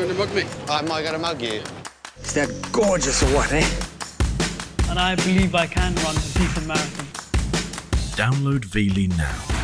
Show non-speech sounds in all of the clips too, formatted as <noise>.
going to mug me? Am I going to mug you? Is that gorgeous or what, eh? And I believe I can run a decent marathon. Download Veely now.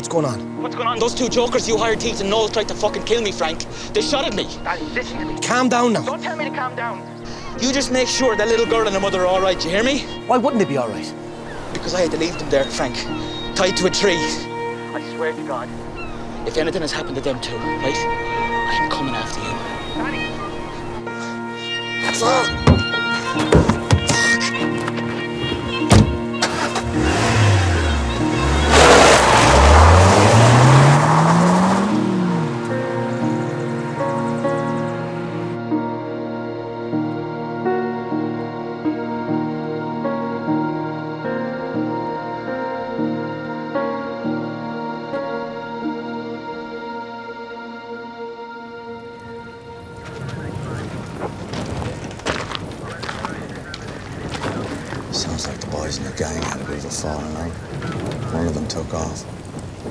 What's going on? What's going on? Those two jokers you hired Teeth and Noel tried to fucking kill me, Frank. They shot at me. Danny, listen to me. Calm down now. Don't tell me to calm down. You just make sure that little girl and her mother are all right, you hear me? Why wouldn't it be all right? Because I had to leave them there, Frank. Tied to a tree. I swear to God. If anything has happened to them too, right? I am coming after you. Sounds gang had a bit of a falling out. One of them took off.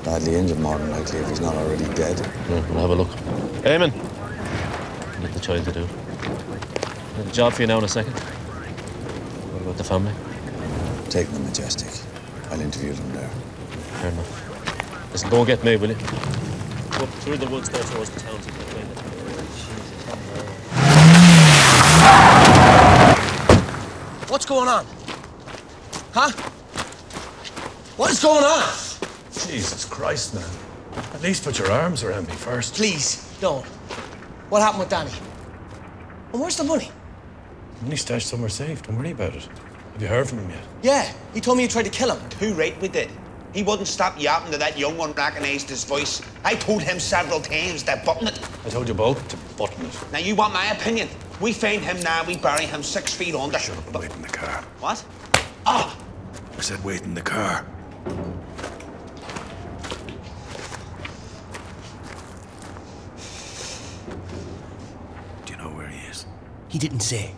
Badly injured, more than likely, if he's not already dead. Yeah, we'll have a look. Eamon! Get the child to do. I have a job for you now in a second. What about the family? Take them majestic. I'll interview them there. Fair enough. Listen, go and get me, will you? Go through the woods there towards the town. so you can find. What's going on? Huh? What is going on? Jesus Christ, man. At least put your arms around me first. Please, don't. What happened with Danny? And where's the money? Money stashed somewhere safe. Don't worry about it. Have you heard from him yet? Yeah, he told me you tried to kill him. Too right we did. He wouldn't stop yapping to that young one recognized his voice. I told him several times to button it. I told you both to button it. Now you want my opinion? We find him now, we bury him six feet under. Shut up and wait in the car. What? I said wait in the car. Do you know where he is? He didn't say.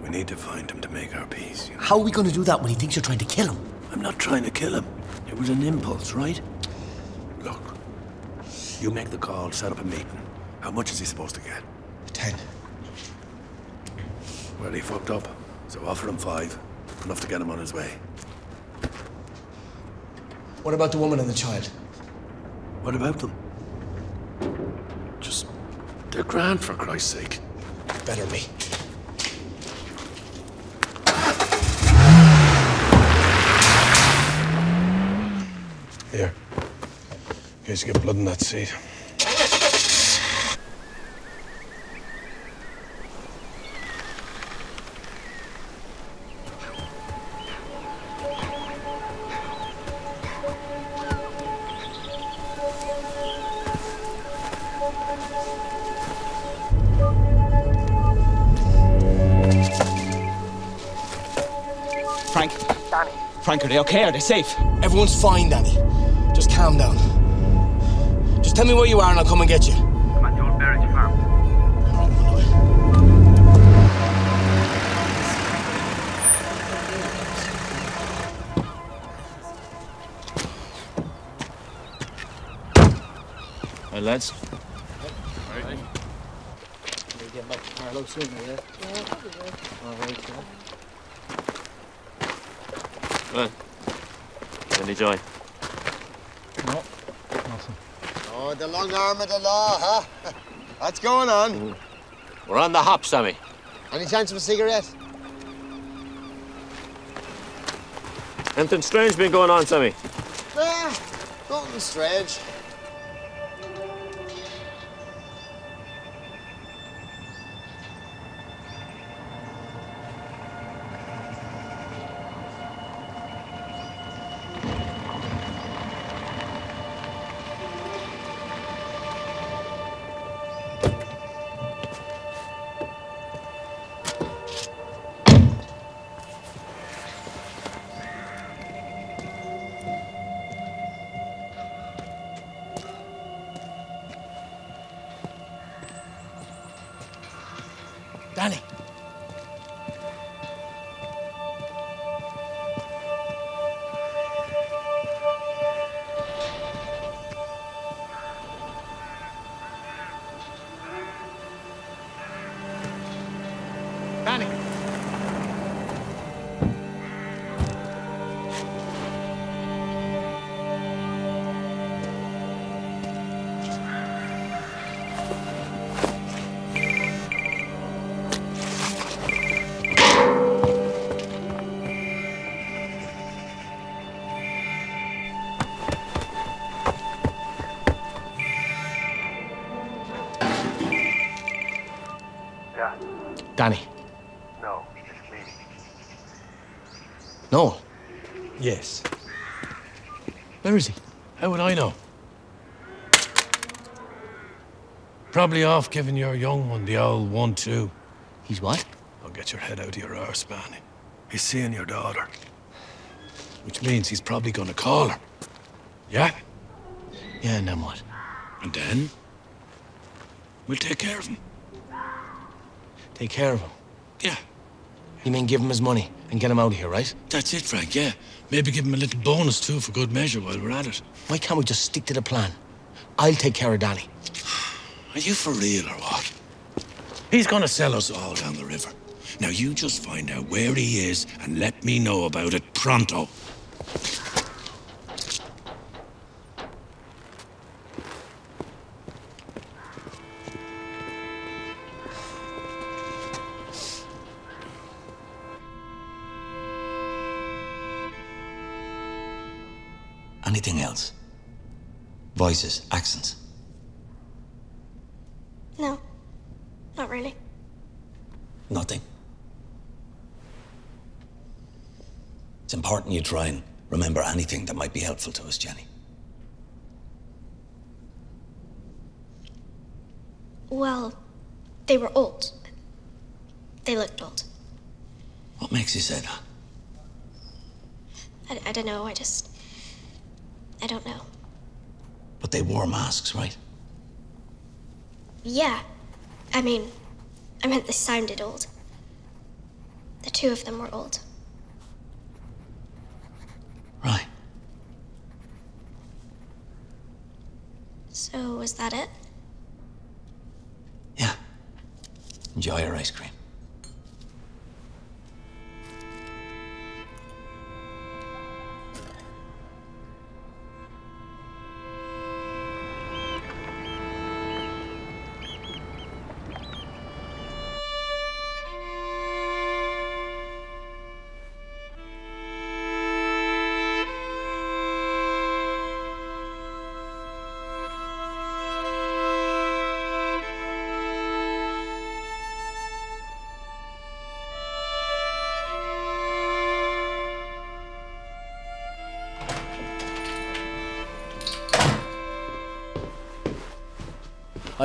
We need to find him to make our peace. you know? How are we going to do that when he thinks you're trying to kill him? I'm not trying to kill him. It was an impulse, right? Look, you make the call, set up a meeting. How much is he supposed to get? Ten. Well, he fucked up. So offer him five. Enough to get him on his way. What about the woman and the child? What about them? Just They're grand, for Christ's sake. Better be. Here. In case you get blood in that seat. Are they okay? Are they safe? Everyone's fine, Danny. Just calm down. Just tell me where you are and I'll come and get you. I'm at the old Berridge farm. All right, I'm on the way. Hey, lads. get back to Carlow sooner, yeah? All right, yeah. Well, any joy? No, nothing. Oh, the long arm of the law, huh? <laughs> What's going on? Mm. We're on the hop, Sammy. Any chance of a cigarette? Anything strange been going on, Sammy? Nah, nothing strange. Yeah. Danny. No, it's me. No. Yes. Where is he? How would I know? Probably off giving your young one the old one-two. He's what? I'll get your head out of your arse, man. He's seeing your daughter. Which means he's probably gonna call her. Yeah? Yeah, and then what? And then? We'll take care of him. Take care of him. Yeah. You mean give him his money and get him out of here, right? That's it, Frank, yeah. Maybe give him a little bonus, too, for good measure while we're at it. Why can't we just stick to the plan? I'll take care of Danny. Are you for real or what? He's gonna sell us all down the river. Now you just find out where he is and let me know about it pronto. Voices, accents. No, not really. Nothing. It's important you try and remember anything that might be helpful to us, Jenny. Well, they were old. They looked old. What makes you say that? I, I don't know, I just. I don't know. But they wore masks, right? Yeah. I mean, I meant they sounded old. The two of them were old. Right. So, was that it? Yeah. Enjoy your ice cream.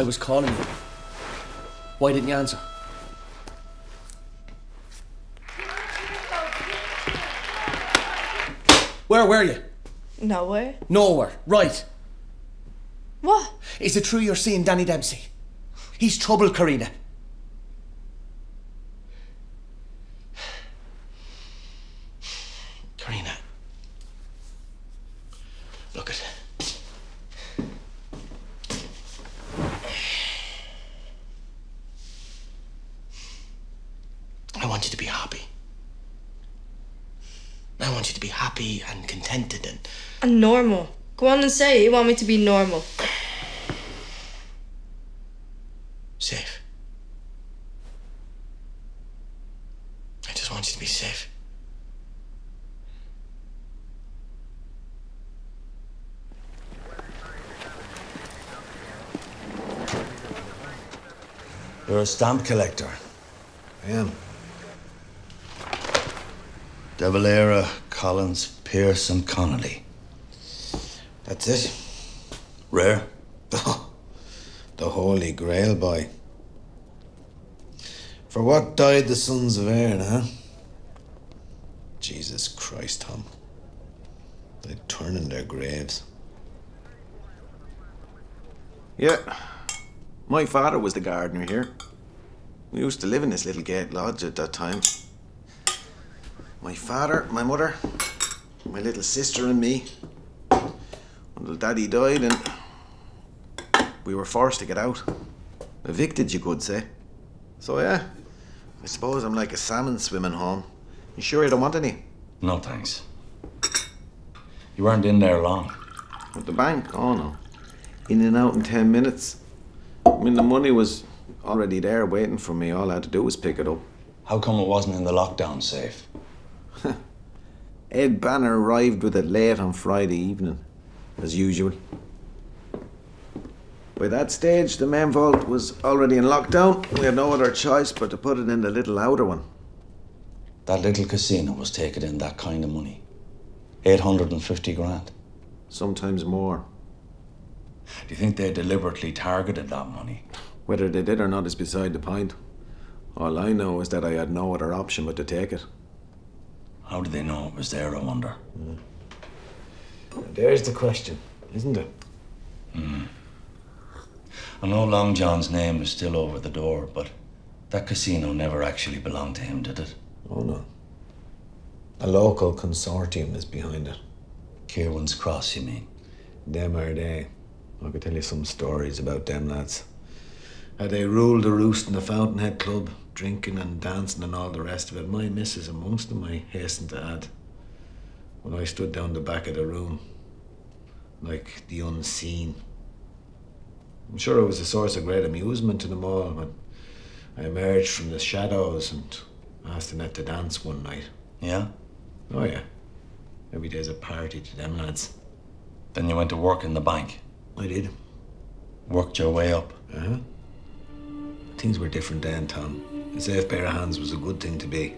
I was calling you. Why didn't you answer? Where were you? Nowhere. Nowhere. Right. What? Is it true you're seeing Danny Dempsey? He's trouble, Karina. Karina. Look at I want you to be happy. I want you to be happy and contented and And normal. Go on and say it. You want me to be normal. safe. I just want you to be safe. You're a stamp collector. I am. De Valera, Collins, Pearse, and Connolly. That's it. Rare? <laughs> the Holy Grail boy. For what died the sons of Aaron, huh? Jesus Christ, Tom. They'd turn in their graves. Yeah. My father was the gardener here. We used to live in this little gate lodge at that time. My father, my mother, my little sister, and me. Until Daddy died, and we were forced to get out. Evicted, you could say. So, yeah, I suppose I'm like a salmon swimming home. You sure you don't want any? No, thanks. You weren't in there long. At the bank? Oh, no. In and out in 10 minutes. I mean, the money was already there waiting for me. All I had to do was pick it up. How come it wasn't in the lockdown safe? Ed Banner arrived with it late on Friday evening, as usual. By that stage, the main vault was already in lockdown. We had no other choice but to put it in the little outer one. That little casino was taking in that kind of money. 850 grand. Sometimes more. Do you think they deliberately targeted that money? Whether they did or not is beside the point. All I know is that I had no other option but to take it. How did they know it was there, I wonder? There's the question, isn't it? Hmm. I know Long John's name is still over the door, but that casino never actually belonged to him, did it? Oh, no. A local consortium is behind it. Kirwan's Cross, you mean? Them are they. I could tell you some stories about them lads. How they ruled the roost in the Fountainhead Club, drinking and dancing and all the rest of it. My missus amongst them, I hasten to add. When I stood down the back of the room, like the unseen. I'm sure it was a source of great amusement to them all when I emerged from the shadows and asked Annette to dance one night. Yeah? Oh, yeah. Every day's a party to them lads. Then you went to work in the bank. I did. Worked your way up. Uh huh. Things were different then, Tom. A safe pair of hands was a good thing to be.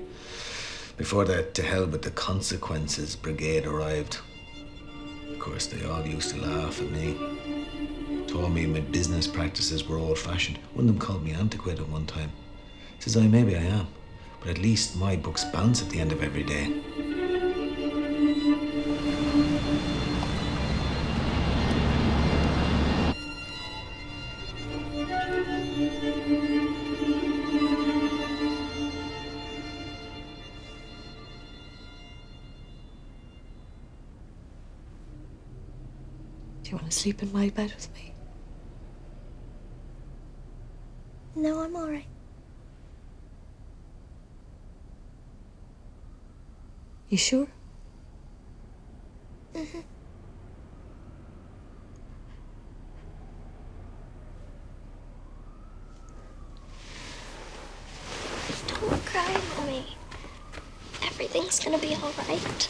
Before that, to hell with the consequences brigade arrived. Of course, they all used to laugh at me. Told me my business practices were old fashioned. One of them called me antiquated one time. Says I, maybe I am. But at least my books bounce at the end of every day. Sleep in my bed with me? No, I'm all right. You sure? hmm Don't cry, Mommy. Everything's gonna be all right.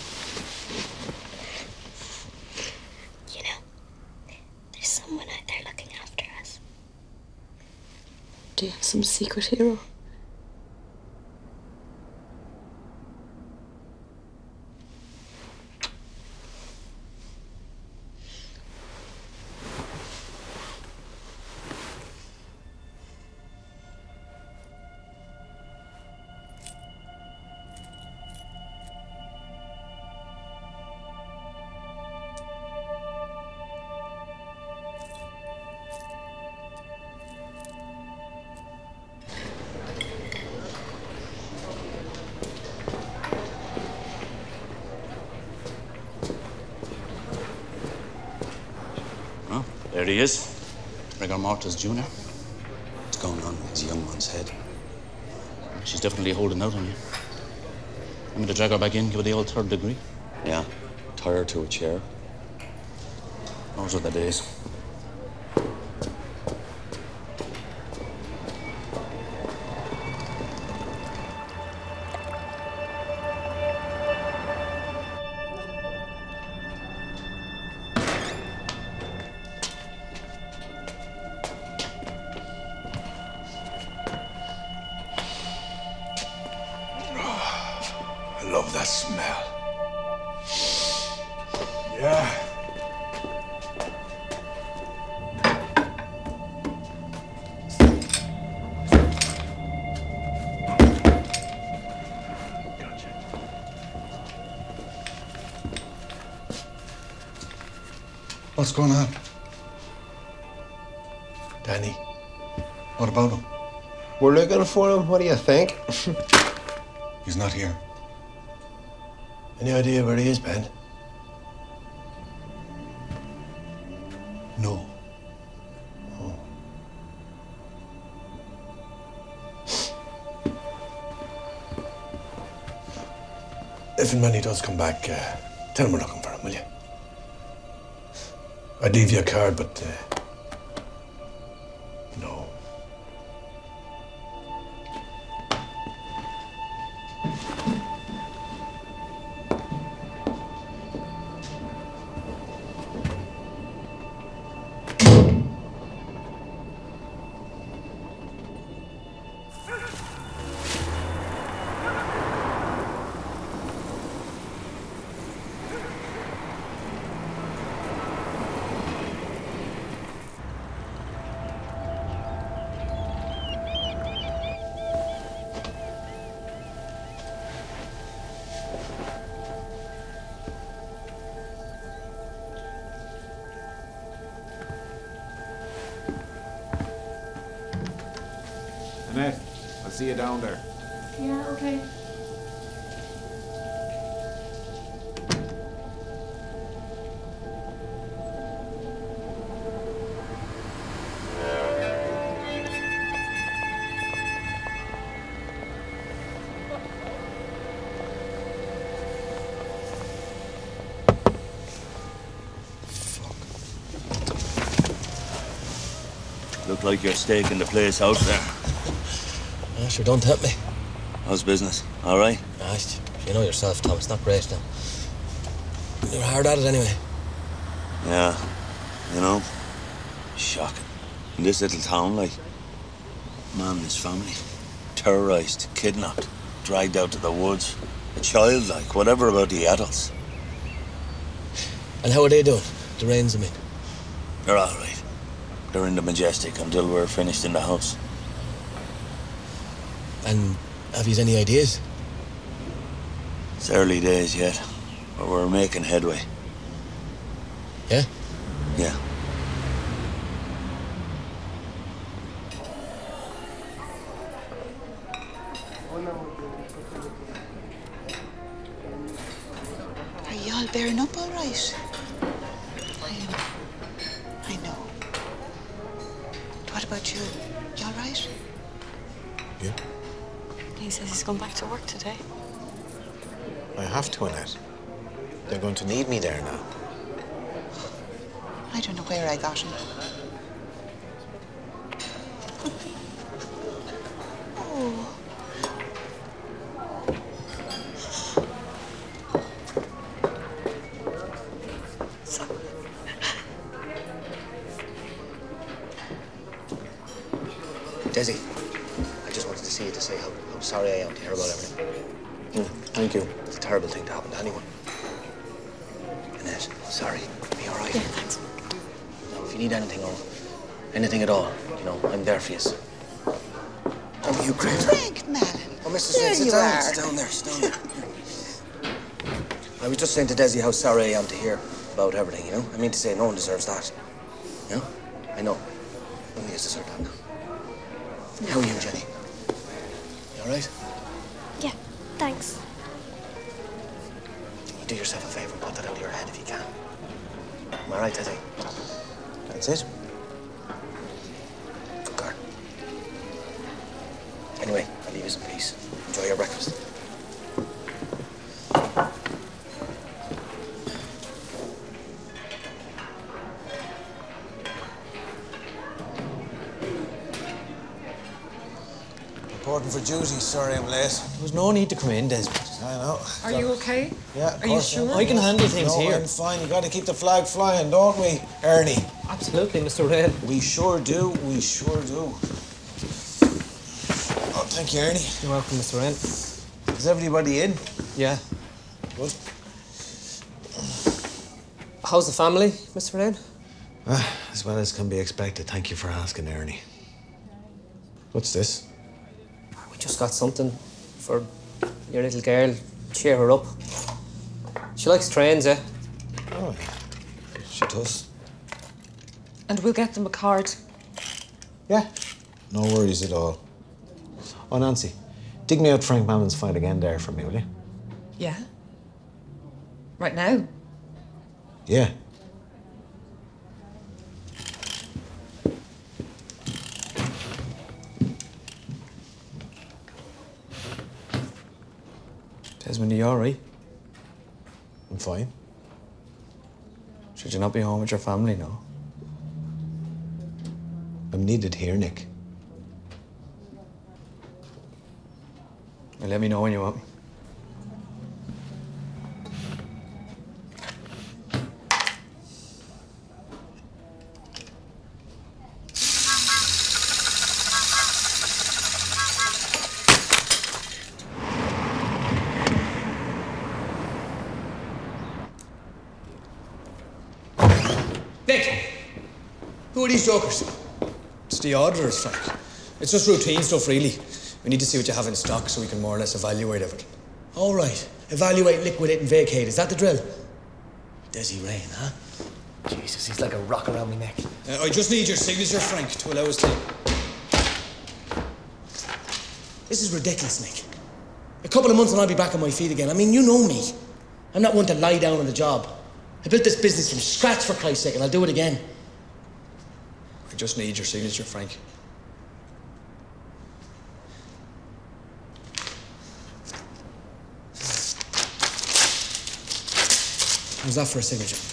You know, there's someone out there looking after us. Do you have some secret hero? There he is. Rigor mortis Jr. What's going on in his young man's head? She's definitely holding out on you. I'm going to drag her back in, give her the old third degree. Yeah. Tie her to a chair. Those are the days. Danny, what about him? We're looking for him. What do you think? <laughs> He's not here. Any idea where he is, Ben? No. Oh. If and when he does come back, uh, tell him we're looking for him, will you? I'd leave you a card, but uh, Like you're staking the place out there. Ah, sure, don't tempt me. How's business? All right? Ah, you know yourself, Tom. It's not great now. You're hard at it anyway. Yeah. You know, shocking. In this little town, like, man, this family, terrorized, kidnapped, dragged out to the woods. A child, like, whatever about the adults. And how are they doing? The rains, I mean. They're all right. In the Majestic until we're finished in the house. And have you any ideas? It's early days yet, but we're making headway. Sorry I am to hear about everything. Mm, thank you. It's a terrible thing to happen to anyone. Annette, sorry. Be all right. Yeah, thanks. Now, if you need anything or anything at all, you know, I'm there for you. Oh, you great. Frank Mallon. Oh, Mr. There Smith, sit you down. are. Sit down there. Sit down there. I was just saying to Desi how sorry I am to hear about everything, you know? I mean to say no one deserves that. Come in, Desmond. I know. Are you okay? Yeah, of Are you course. sure? I can handle things No, here. I'm I'm fine. You got to keep the flag flying, don't we, Ernie? Absolutely, Mr. Red. We sure do. We sure do. Oh, thank you, Ernie. You're welcome, Mr. Wren. Is everybody in? Yeah. Good. How's the family, Mr. Wren? Ah, as well as can be expected. Thank you for asking, Ernie. What's this? We just got something for your little girl. Cheer her up. She likes trains, eh? Oh, she does. And we'll get them a card. Yeah. No worries at all. Oh, Nancy, dig me out Frank Mallon's fight again there for me, will you? Yeah? Right now? Yeah. Desmond, are you alright? I'm fine. Should you not be home with your family now? I'm needed here, Nick. Well, let me know when you want me. Nick! Who are these jokers? Auditors, It's just routine stuff, really. We need to see what you have in stock so we can more or less evaluate everything. All right. Evaluate, liquidate, and vacate. Is that the drill? Desi Rain, huh? Jesus, he's like a rock around my neck. Uh, I just need your signature, Frank, to allow us to. This is ridiculous, Nick. A couple of months and I'll be back on my feet again. I mean, you know me. I'm not one to lie down on the job. I built this business from scratch, for Christ's sake, and I'll do it again. I just need your signature, Frank. How's that for a signature?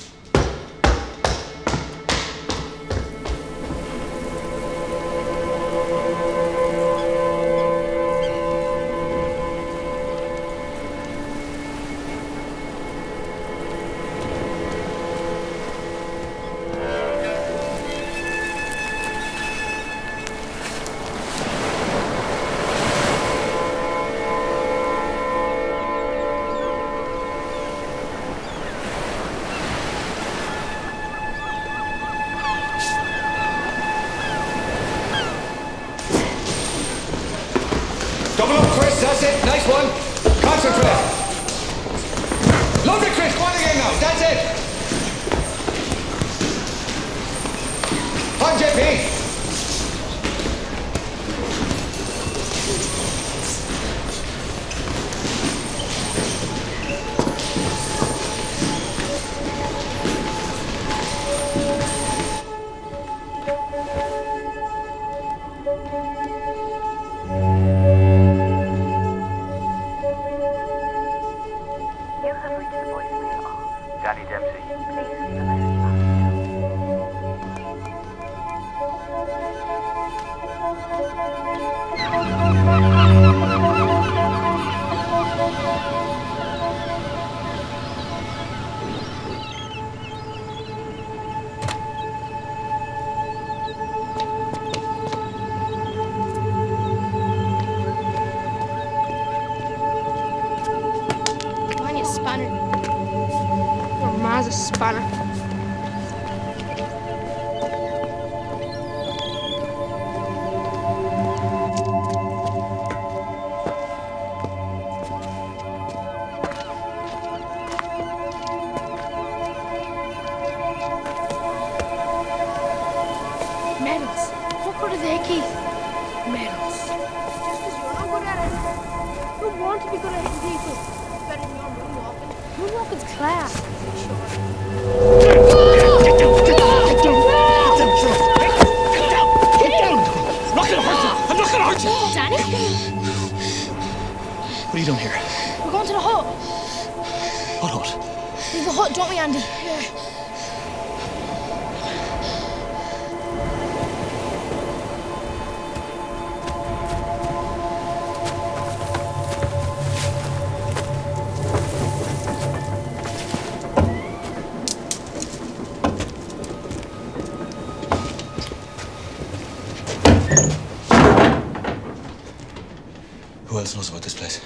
Else knows about this place?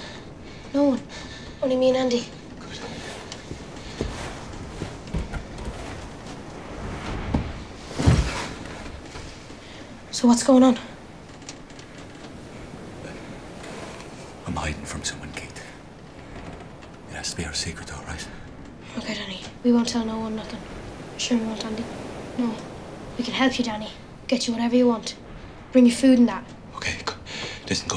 No one. Only me and Andy. Good. So what's going on? Uh, I'm hiding from someone, Kate. It has to be our secret, all right? Okay, Danny. We won't tell no one nothing. Sure we won't, Andy. No. We can help you, Danny. Get you whatever you want. Bring you food and that. Okay, listen,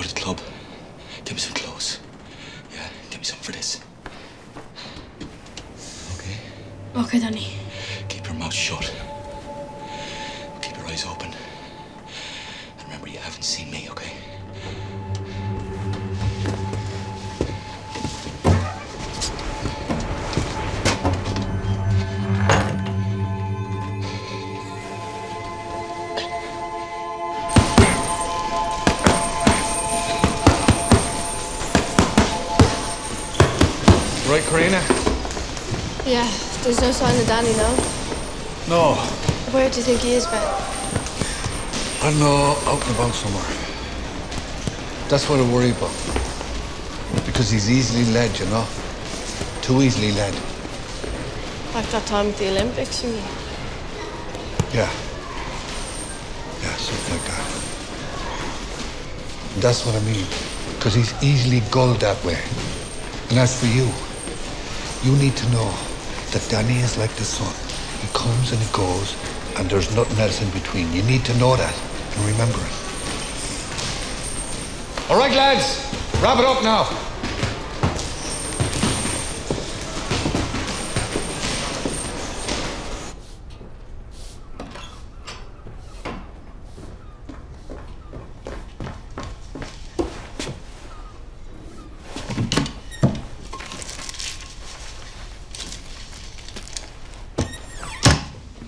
think he is, Ben? I don't know, out in the about somewhere. That's what I worry about. Because he's easily led, you know? Too easily led. Like that time at the Olympics, you mean? Yeah. Yeah, something like that. And that's what I mean. Because he's easily gulled that way. And as for you, you need to know that Danny is like the sun. He comes and he goes, and there's nothing else in between. You need to know that and remember it. All right, lads, wrap it up now.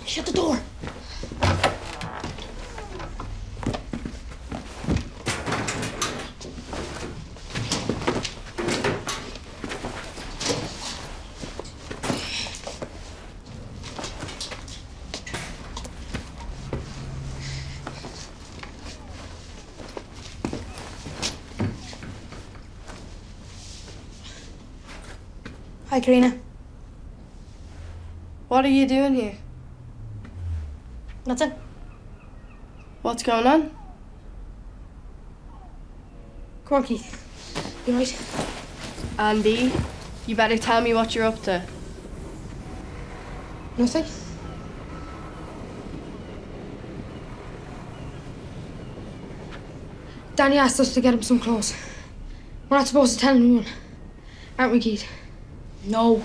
Shut the door. Hi, Karina. What are you doing here? Nothing. What's going on? Come on, Keith. You right? Andy, you better tell me what you're up to. Nothing? Danny asked us to get him some clothes. We're not supposed to tell anyone. Aren't we, Keith? No.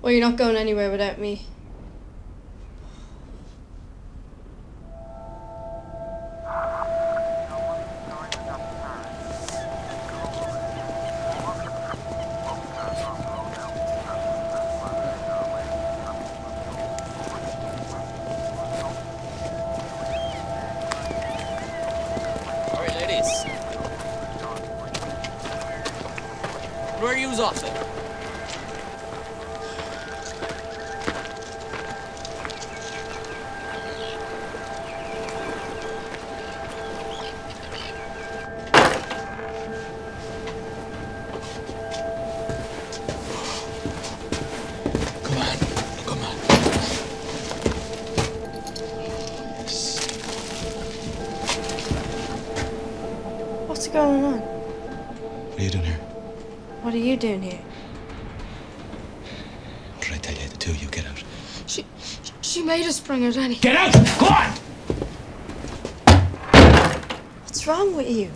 Well, you're not going anywhere without me. Made us bring. Get out! Go on! What's wrong with you?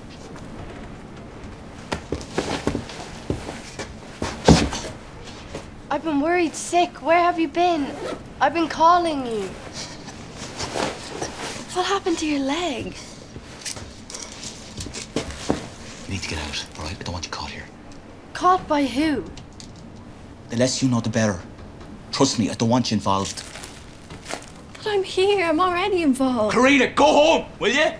I've been worried sick. Where have you been? I've been calling you. What happened to your leg? You need to get out, all right? I don't want you caught here. Caught by who? The less you know, the better. Trust me, I don't want you involved. But I'm here. I'm already involved. Karina, go home, will you?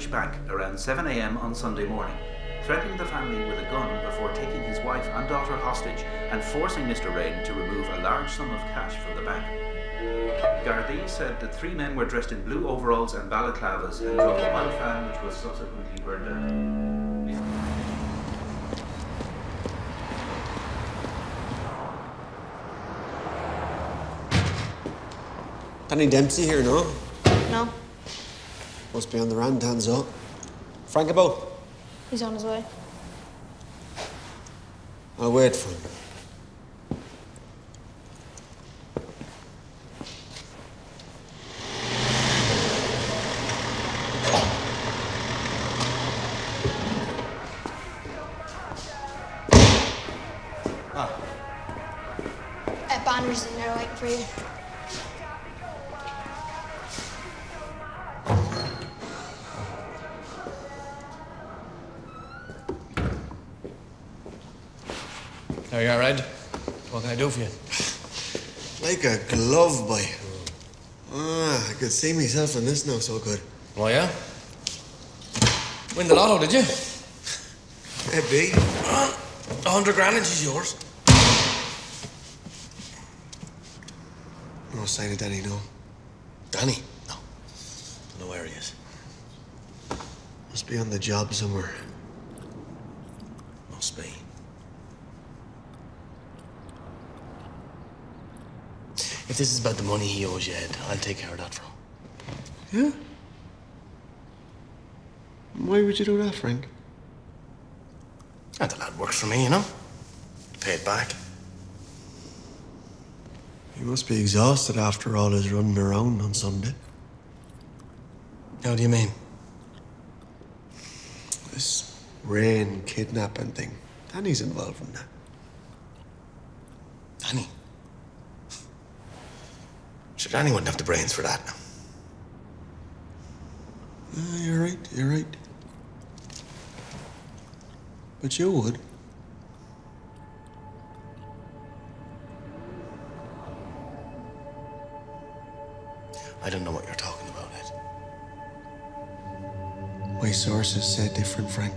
Irish around 7 a.m. on Sunday morning, threatening the family with a gun before taking his wife and daughter hostage and forcing Mr. Rain to remove a large sum of cash from the bank. Gardaí said that three men were dressed in blue overalls and balaclavas and drove a white van which was subsequently burned down. Dempsey here? No, Must be on the rand hands up. Frank about? he's on his way. I'll wait for him. There you are, Ed. What can I do for you? Like a glove, boy. Ah, I could see myself in this now so good. Oh, yeah? Win the lotto, did you? Maybe. A hundred grand and she's yours. No sign of Danny, no. Danny? No. Don't know where he is. Must be on the job somewhere. Must be. If this is about the money he owes you, Ed, I'll take care of that for him. Yeah? Why would you do that, Frank? Ah, the lad works for me, you know? Pay it back. He must be exhausted after all his running around on Sunday. How do you mean? This rain kidnapping thing. Danny's involved in that. Danny wouldn't have the brains for that. Ah, you're right, you're right. But you would. I don't know what you're talking about, Ed. My sources say different, Frank.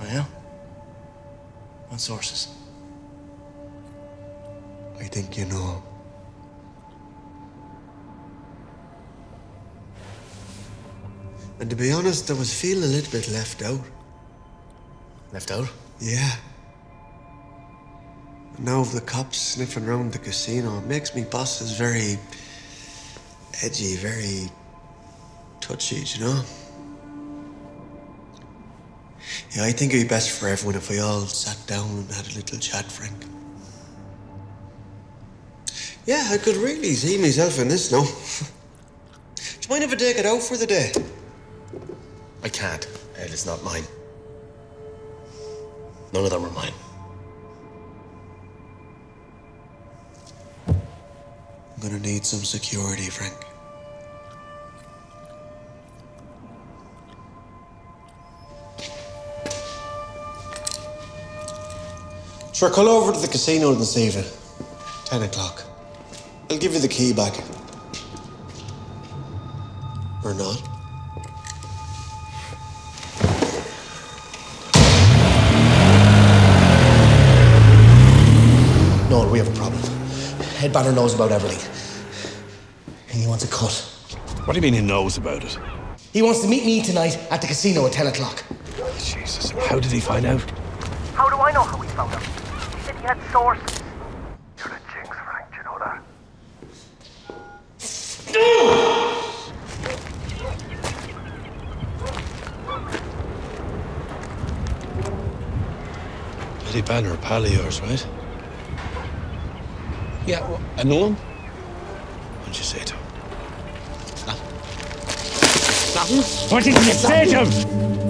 Oh, yeah? What sources? I think you know. And to be honest, I was feeling a little bit left out. Left out? Yeah. And now of the cops sniffing around the casino, it makes me bosses very edgy, very touchy, you know? Yeah, I think it'd be best for everyone if we all sat down and had a little chat, Frank. Yeah, I could really see myself in this now. <laughs> Do you mind if I take it out for the day? I can't. Ed, it's not mine. None of them are mine. I'm gonna need some security, Frank. Sure, call over to the casino this evening. Ten o'clock. I'll give you the key back. Or not. Ed Banner knows about everything. And he wants a cut. What do you mean he knows about it? He wants to meet me tonight at the casino at 10 o'clock. Jesus, how did he find out? How do I know how he found out? He said he had sources. You're a jinx, Frank. Do you know that? Eddie Banner, a pal of yours, right? Yeah, well, I know him. What'd you say to him? Nothing. What did you say to him?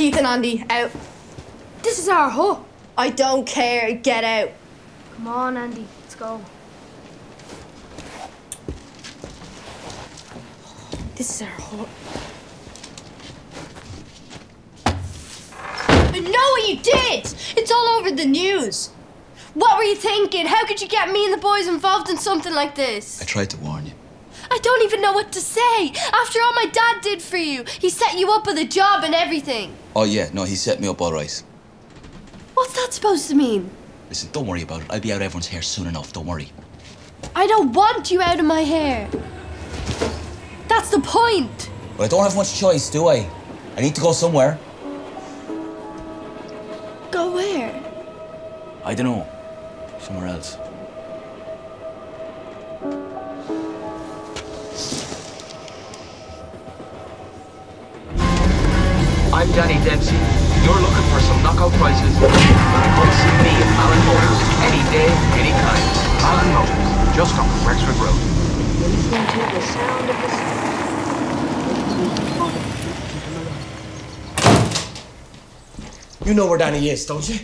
Keith and Andy, out. This is our hut. I don't care. Get out. Come on, Andy. Let's go. This is our hut. I know what you did. It's all over the news. What were you thinking? How could you get me and the boys involved in something like this? I tried to warn you. I don't even know what to say. After all my dad did for you, he set you up with a job and everything. Oh, yeah, no, he set me up all right. What's that supposed to mean? Listen, don't worry about it. I'll be out of everyone's hair soon enough. Don't worry. I don't want you out of my hair. That's the point. But I don't have much choice, do I? I need to go somewhere. Go where? I don't know. Somewhere else. I'm Danny Dempsey. You're looking for some knockout prices. Come see me at Allen Motors any day, anytime. Allen Motors, just off Wexford Road. Listening to the sound of the You know where Danny is, don't you?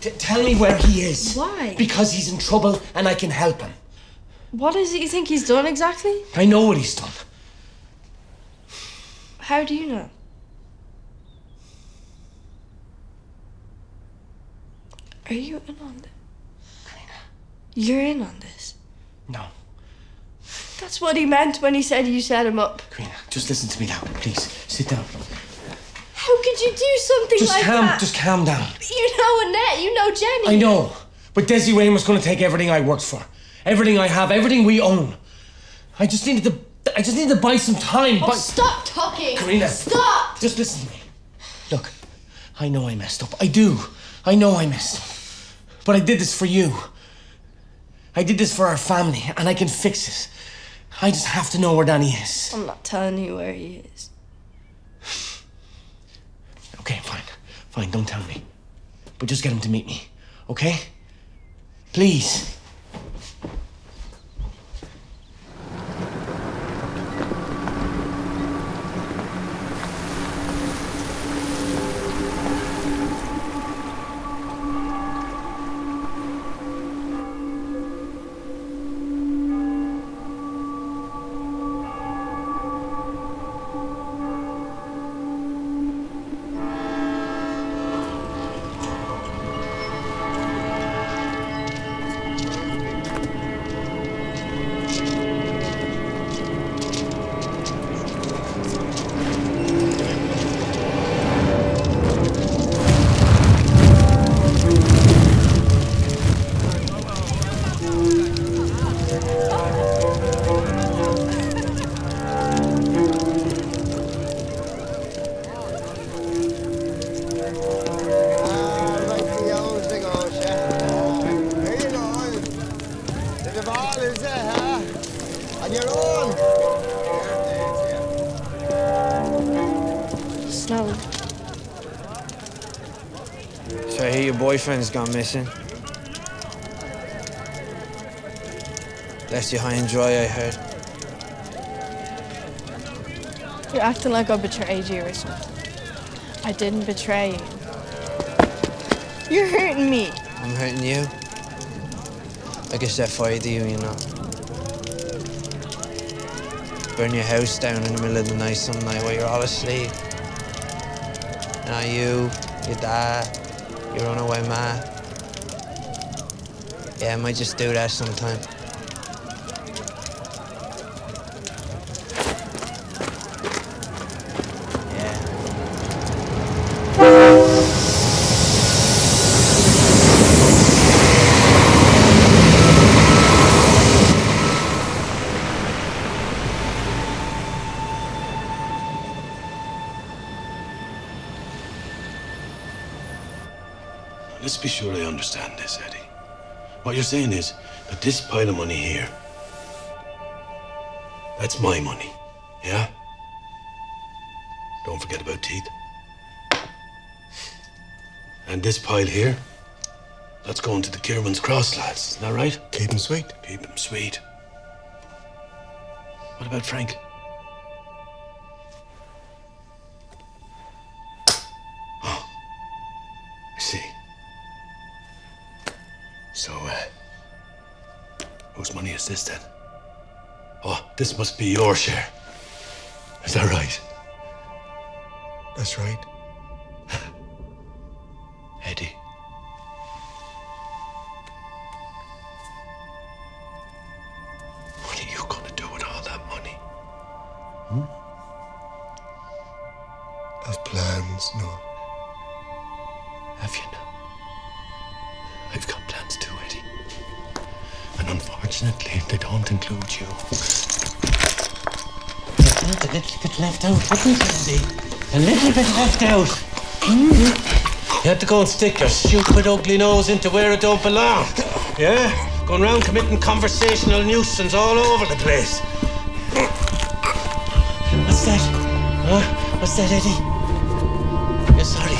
T- tell me where he is. Why? Because he's in trouble and I can help him. What is it you think he's done exactly? I know what he's done. How do you know? Are you in on this? You're in on this. No. That's what he meant when he said you set him up. Karina, just listen to me now, please. Sit down. How could you do something Just like calm, that? just calm down. You know Annette, you know Jenny. I know, but Desi Wayne was going to take everything I worked for, everything I have, everything we own. I just needed to, I just needed to buy some time. Oh, buy- stop talking. Karina. Stop. Just listen to me. Look, I know I messed up. I do. I know I messed up. But I did this for you. I did this for our family, and I can fix it. I just have to know where Danny is. I'm not telling you where he is. Okay, fine. Fine, don't tell me. But just get him to meet me, okay? Please. I hear your boyfriend's gone missing. Left you high and dry, I heard. You're acting like I betrayed you or something. I didn't betray you. You're hurting me. I'm hurting you. I guess that fire to you, you know. Burn your house down in the middle of the night some night while you're all asleep. Now you, your dad, your runaway ma. Yeah, I might just do that sometime. Let's be sure I understand this, Eddie. What you're saying is that this pile of money here, that's my money, yeah? Don't forget about teeth. And this pile here, that's going to the Kierman's Cross lads, isn't that right? Keep him sweet. Keep him sweet. What about Frank? This then? Oh, this must be your share. Is that right? That's right. To go and stick your stupid, ugly nose into where it don't belong. Yeah? Going round committing conversational nuisance all over the place. What's that? Huh? What's that, Eddie? You're sorry.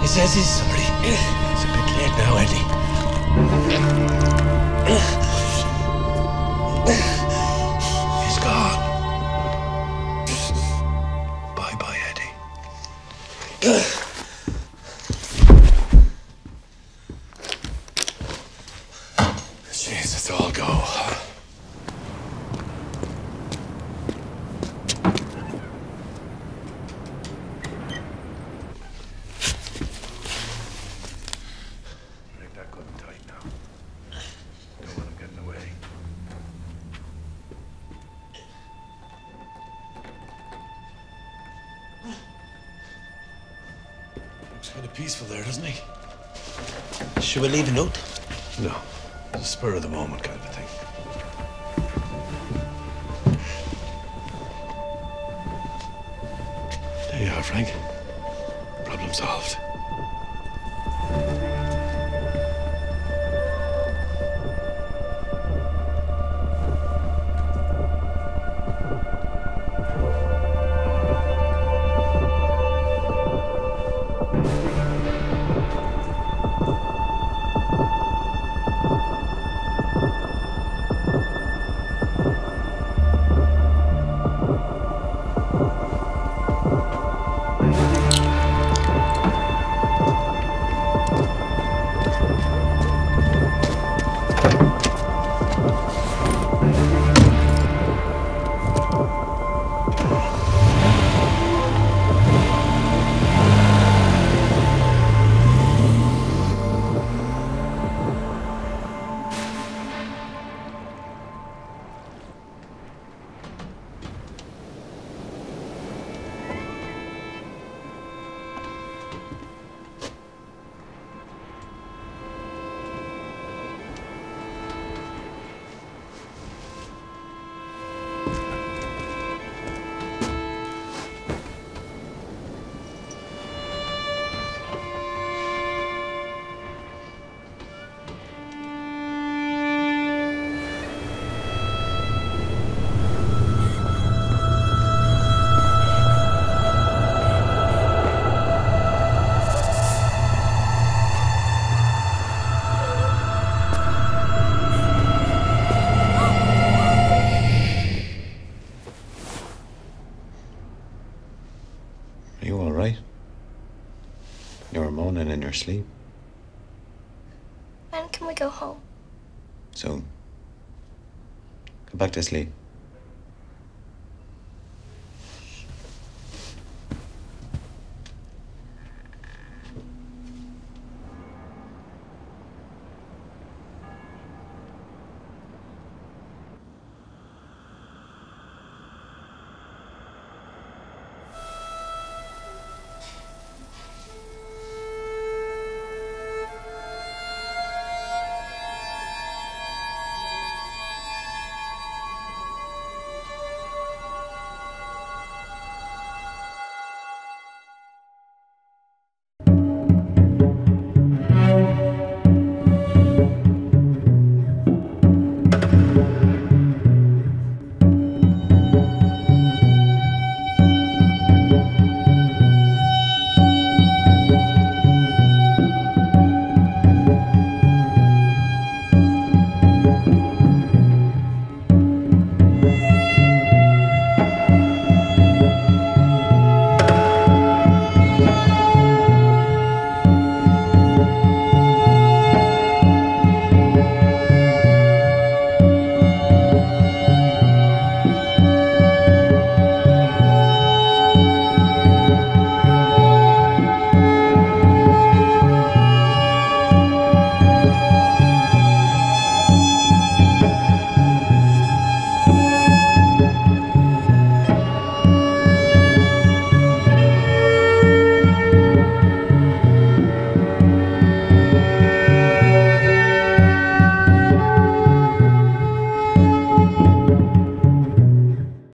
He says he's sorry. It's a bit late now, Eddie. A note? No. Asleep. When can we go home? Soon. Go back to sleep.